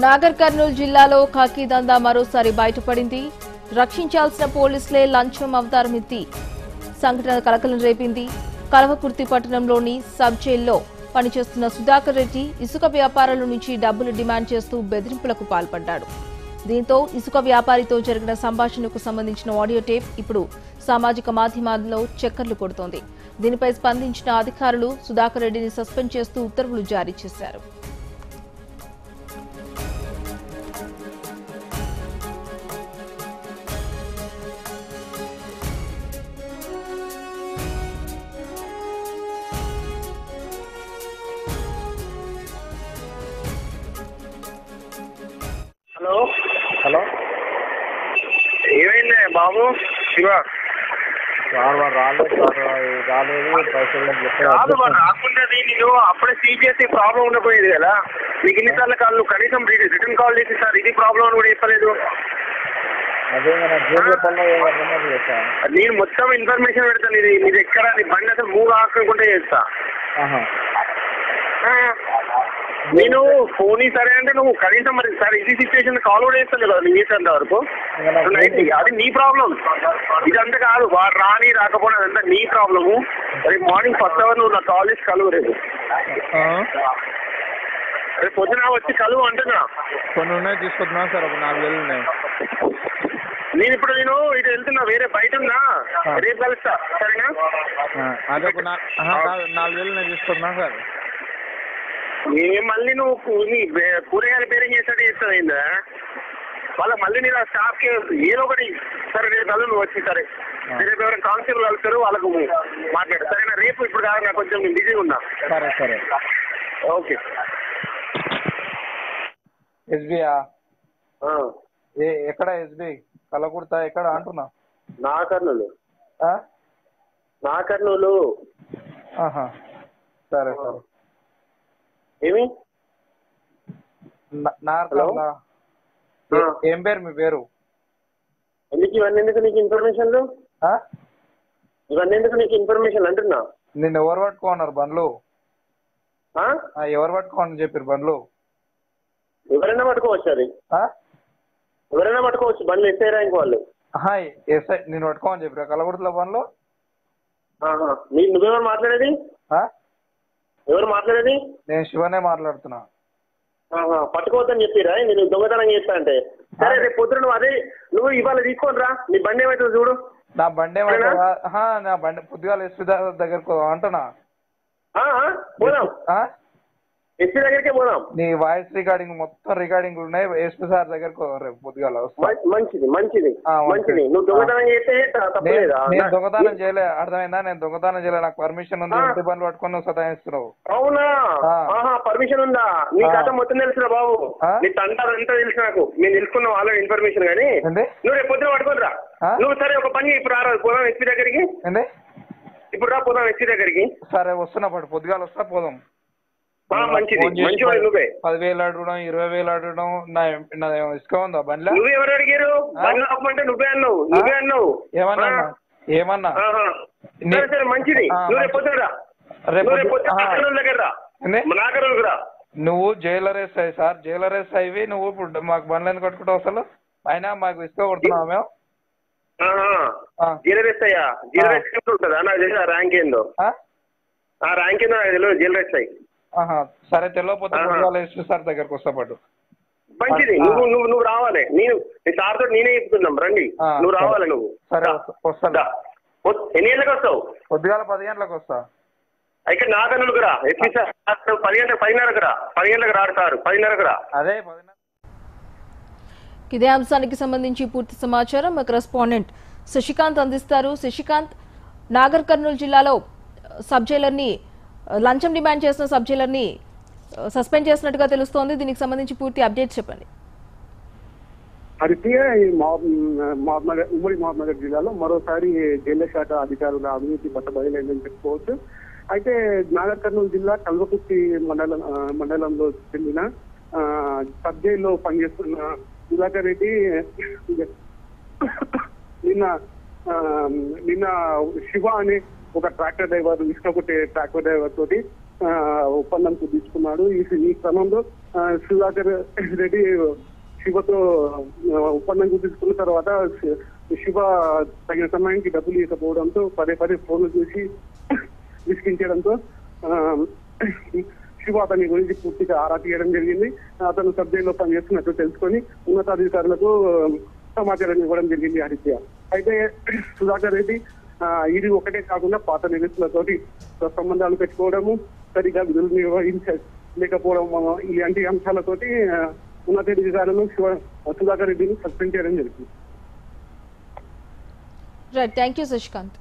నాగర్ కర్నూలు జిల్లాలో ఖాకీ దందా మరోసారి బయటపడింది. రక్షించాల్సిన పోలీసులే లంచం అవతారం సంఘటన కలకలం రేపింది. కలవకుర్తి పట్టణంలోని సబ్ జైల్లో పనిచేస్తున్న సుధాకర్ రెడ్డి ఇసుక వ్యాపారుల నుంచి డబ్బులు డిమాండ్ చేస్తూ బెదిరింపులకు పాల్పడ్డాడు. దీంతో ఇసుక వ్యాపారితో జరిగిన సంభాషణకు సంబంధించిన ఆడియో టేప్ ఇప్పుడు సామాజిక మాధ్యమాల్లో చక్కర్లు కొడుతోంది. దీనిపై స్పందించిన అధికారులు సుధాకర్ రెడ్డిని సస్పెండ్ చేస్తూ ఉత్తర్వులు జారీ చేశారు. బాబు శివ. కాదు మరి రాకుండాది నేను అప్పుడే చేసి ప్రాబ్లం ఉండకపోయేది కదా. నీకు ఇన్నిసార్లు కాల్ నువ్వు కనీసం రిటర్న్ కాల్ చేసి సార్ ఇది ప్రాబ్లం అని కూడా చెప్పలేదు. నేను మొత్తం ఇన్ఫర్మేషన్ పెడతాను ఇది నీది ఎక్కడ బండి అసలు మూవ్ ఆకుండా చేస్తా. నేను ఫోన్ సరే అంటే నువ్వు కనీసం మరి సార్ ఇది సిచ్యువేషన్ కాల్ కూడా చేస్తాను కదా నేను చేసేంత వరకు అది నీ ప్రాబ్లం ఇదంతా కాదు వాడు రాని రాకపోవడం అదంతా నీ ప్రాబ్లము రేపు మార్నింగ్ ఫస్ట్ అవర్ నువ్వు నా కాల్ చేసి కలువు రేపు? రేపు పొద్దున వచ్చి కలువు అంటున్నా. కొన్ని ఉన్నాయి తీసుకొస్తున్నాను సార్? ఒక నాలుగు వేలు ఉన్నాయి. నేను ఇప్పుడు నేను ఇటు వెళ్తున్నా వేరే బయట ఉన్నా. రేపు కలుస్తా. సరేనా? నా- నాలుగు వేలు నేను తీసుకొస్తున్నాను సార్? నేను మళ్ళీ నువ్వు కు- నీ కూరగాయల పేరేం చేస్తాడు చేస్తావు ఏందా? వాళ్ళ మళ్ళీ నేను ఆ స్టాఫ్కి ఏదో ఒకటి సరే రేపు నువ్వు వచ్చి సరే. రేపు ఎవరైనా కానిస్టేబుల్ కలుస్తారు వాళ్ళకు మాట్లాడు. సరేనా రేపు ఇప్పుడు కాదు నాకు కొంచెం నేను బిజీగా ఉన్నా. సరే సరే. ఓకే. ఎస్బీయా ఆ. ఏ ఎక్కడ ఎస్బీ? కలకుర్తా ఎక్కడ అంటున్నా? నా కర్నూలు. ఆ? నా కర్నూలు. సరే సరే. ఏమి. ఏ- పేరు మీ పేరు? ఎందుకు ఇవన్నీ ఎందుకు నీకు ఇన్ఫర్మేషన్లు? ఆ? ఇవన్నీ ఎందుకు నీకు ఇన్ఫర్మేషన్ అంటున్నా? నిన్ను ఎవరు పట్టుకోన్నారు బండ్లు? ఎవరు పట్టుకోమని చెప్పారు బండ్లు? ఎవరైనా పట్టుకోవచ్చు అది? ఎవరైనా పట్టుకోవచ్చు బండ్లు ఎస్ఐ ర్యాంక్ వాళ్ళు. ఎస్ఐ నేను పట్టుకోమని చెప్పారు కలకుర్తిలో బండ్లు? నువ్వెవరు మాట్లాడేది? ఎవరు మాట్లాడేది నేను శివనే మాట్లాడుతున్నా. పట్టుకోవద్దని చెప్పిరా నేను దొంగతనం చేస్తా అంటే సరే రేపు పొద్దున నువ్వు అదే నువ్వు ఇవాళ తీసుకొని రా నీ బండి ఏమవుతుంది చూడు నా బండి? ఆహా, నా బండి పొద్దుగాల ఎస్పీ దగ్గరకు అంటున్నా పోదాం? ఎస్పీ దగ్గరికే పోదాం. నీ వాయిస్ రికార్డింగ్ మొత్తం రికార్డింగ్ ఉన్నాయి. ఎస్పీ సార్ దగ్గరకు రేపు పొద్దుగాల మంచిది మంచిది. మంచిది. నువ్వు దొంగతనం చేస్తే తప్పలేదా. నేను దొంగతనం చేయలే. అర్థమైందా? నేను దొంగతనం చేయలే. నాకు పర్మిషన్ ఉంది. ఇంటి పనులు పట్టుకొని నువ్వు సతాయిస్తున్నావు. అవునా? పర్మిషన్ ఉందా? నీ. కథ మొత్తం తెలుసురా బాబు? నీ తంటాలంతా తెలుసు నాకు. నేను తెలుసుకున్నావు ఆల్రెడీ ఇన్ఫర్మేషన్ కానీ. నువ్వు రేపు పొద్దున పట్టుకొని రా? నువ్వు సరే ఒక పని ఇప్పుడు రా పోదాం ఎస్పీ దగ్గరికి. ఇప్పుడు రా పోదాం ఎస్పీ దగ్గరికి. సరే వస్తున్నా పొద్దుగాల వస్తా పోదాం. మంచిది. పదివేలు అడగడం ఇరవై వేలు అడగడం నా ఇసుక ఉందా బండ్లా? నువ్వు ఎవరు అడిగారు? ఆ? బండి ఆపమంటే నువ్వే అన్నావు. నువ్వే అన్నావు. ఏమన్నా? ఏమన్నా? సరే సరే మంచిది. నువ్వు రేపు నువ్వు రేపు పొద్దు- పొద్దున ఆ. నాగరూరు దగ్గర రా. ఏంది? నాగరూరుకు రా. నువ్వు jailer SI sir. Jailer SI ఇవి. నువ్వు ఇప్పుడు మాకు బండ్లు ఎందుకు కట్టుకుంటావు అసలు? అయినా మాకు ఇసుక కొడుతున్నావు మేము ఆ. జీరరెస్ అయ్యా జీరరెస్ ఉంటుందా? నాకు ర్యాంక్ ఏందో. ఆ? ర్యాంక్ ఏందో నాకు తెలియదు. అయ్యి. సరే తెలియకపోతే ఎస్పీ సార్ దగ్గరకు వస్తా పట్టు మంచిది. నువ్వు నువ్వు నువ్వు రావాలి. నేను నీ సార్ తోటి నేనే చెప్తున్నాం. రండి. నువ్వు. రావాలి నువ్వు. సరే. వస్తా- ఎన్ని గంటలకు వస్తావు? పొద్దుగాల పది గంటలకు వస్తా. ఇక్కడ నాగనులకు రా. ఎస్పీ సార్ పది గంటలకు పదిన్నరకు రా. పది గంటలకు రాడు సార్. పదిన్నరకు రా. అదే ఇదే అంశానికి సంబంధించి పూర్తి సమాచారం మా కరెస్పాండెంట్ శశికాంత్ అందిస్తారు. శశికాంత్ నాగర్ కర్నూలు జిల్లాలో సబ్ జైలర్ని లంచం డిమాండ్ చేసిన సబ్జీలన్నీ సస్పెండ్ చేసినట్టుగా తెలుస్తోంది. దీనికి సంబంధించి పూర్తి అప్డేట్స్ చెప్పండి. అది ఈ ఉమ్మడి మహబూబ్నగర్ జిల్లాలో మరోసారి జైళ్ళ శాఖ అధికారుల అవినీతి బట్ట బయలైందని చెప్పుకోవచ్చు. అయితే నాగర్ కర్నూలు జిల్లా కల్వకుర్తి మండలం మండలంలో చెందిన సబ్ జైల్లో పనిచేస్తున్న సుధాకర్ రెడ్డి నిన్న నిన్న శివ అనే ఒక ట్రాక్టర్ డ్రైవర్ ఇసుక ట్రాక్టర్ డ్రైవర్ తోటి ఆ, ఒప్పందం కుదుర్చుకున్నాడు ఈ క్రమంలో సుధాకర్ రెడ్డి శివతో ఒప్పందం కుదుర్చుకున్న తర్వాత శివ తగిన సమయానికి డబ్బులు ఇవ్వకపోవడంతో పదే పదే ఫోన్లు చూసి విసిగించడంతో ఆ, శివ అతని గురించి పూర్తిగా ఆరా తీయడం జరిగింది. అతను సబ్జెక్ట్లో జైల్లో పనిచేస్తున్నట్టు తెలుసుకొని ఉన్నతాధికారులకు సమాచారం ఇవ్వడం జరిగింది హరిత్య అయితే సుధాకర్ రెడ్డి ఇది ఒకటే కాకుండా పాత నివేశులతోటి సంబంధాలు పెట్టుకోవడము సరిగా విధులు నిర్వహించ లేకపోవడం ఇలాంటి అంశాలతోటి ఉన్నతాధికారులు శివ సుధాకర్ రెడ్డిని సస్పెండ్ చేయడం జరిగింది. Right thank you Sasikanth